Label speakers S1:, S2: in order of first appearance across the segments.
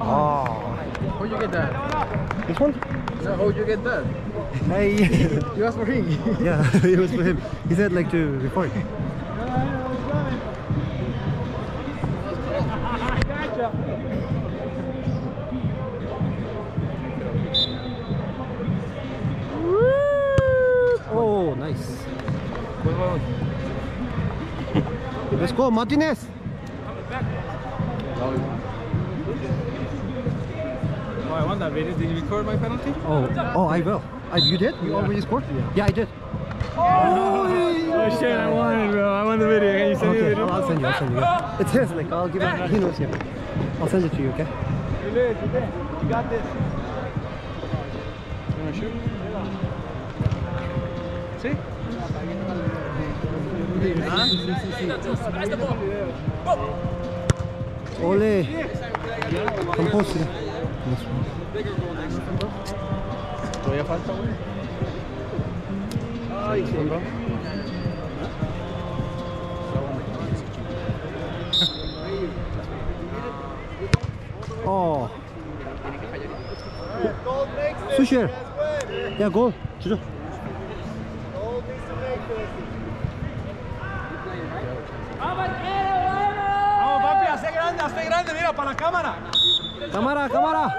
S1: Oh.
S2: How'd you get that?
S1: This one?
S2: So how'd you get that?
S1: Hey.
S2: You asked for him.
S1: yeah, it was for him. He said like to record. Oh, nice. Let's go, Martinez.
S3: Oh, I won that video. Did you record my penalty?
S1: Oh, oh, I will. Uh, you did? You already scored? Yeah, I did.
S3: Oh shit, I won it, bro. I won the video. Can you send me the
S1: Okay,
S3: video?
S1: I'll send you. I'll send you. It's his. Like I'll give it. He knows you. I'll send it to you. Okay.
S3: You got this. You wanna shoot? See?
S1: Ole. Campos.
S3: Todavía falta, güey. Ay, qué 어.
S1: 수실. 야, 골 주죠.
S3: Grande, mira, para la cámara.
S1: cámara, cámara.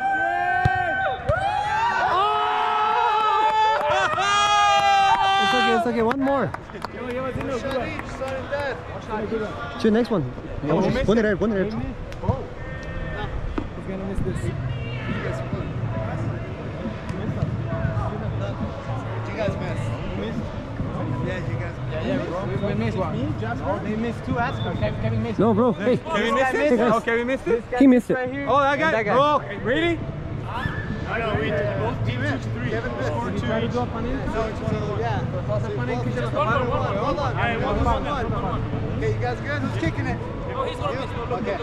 S1: It's okay, it's okay. One more. Shoot, next one. One red, one red.
S3: He's gonna miss this. We missed one. They missed two aspects. Kevin missed.
S1: No, bro. Hey,
S3: Kevin missed it?
S1: guys.
S3: Oh, Kevin missed it?
S1: he missed it.
S3: Oh, that guy?
S2: that guy.
S3: Bro, really?
S4: I know, we both teams each three. Kevin missed
S3: Did you try to do a panel?
S4: No, it's one on one. Yeah.
S3: Toss a panel, kick it up.
S4: Hold on, hold on, hold on.
S3: Hey, one, one, one.
S4: Okay, you guys good? Who's kicking it? Okay.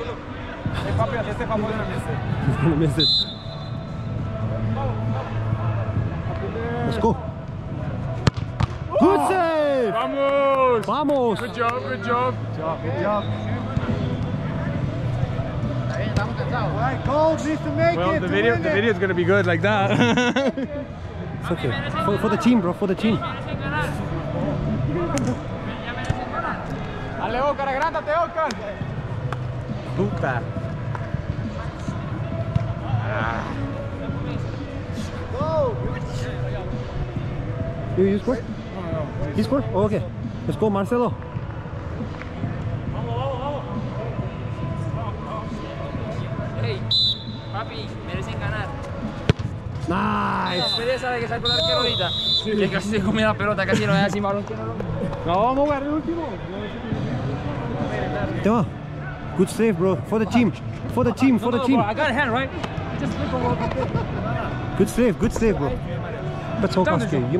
S3: Hey, papi, haz este favor de una vez.
S1: He's gonna miss it. Let's go. Good save.
S3: Vamos!
S1: Vamos.
S3: Good job, good job.
S1: Good job.
S4: All right, Gold needs to make
S3: Well,
S4: it
S3: the
S4: to
S3: video,
S4: win
S3: the
S4: it.
S3: video is gonna be good like that.
S1: It's okay. For, for the team, bro. For the team.
S3: Dale, Oscar, agrántate, Oscar. Puta.
S1: You, you score? He scored? Oh, okay. Let's go, Marcelo.
S5: Hey, papi, merecen ganar.
S1: Nice.
S5: pereza de que sacó el arquero ahorita. Sí. Que casi se comió la pelota, casi no era sin balón. No,
S3: vamos a el último.
S1: Tema, good save, bro. For the team. For the team, for the team.
S5: I got a hand, right? Just look over.
S1: Good save, good save, bro. Petrovsky, you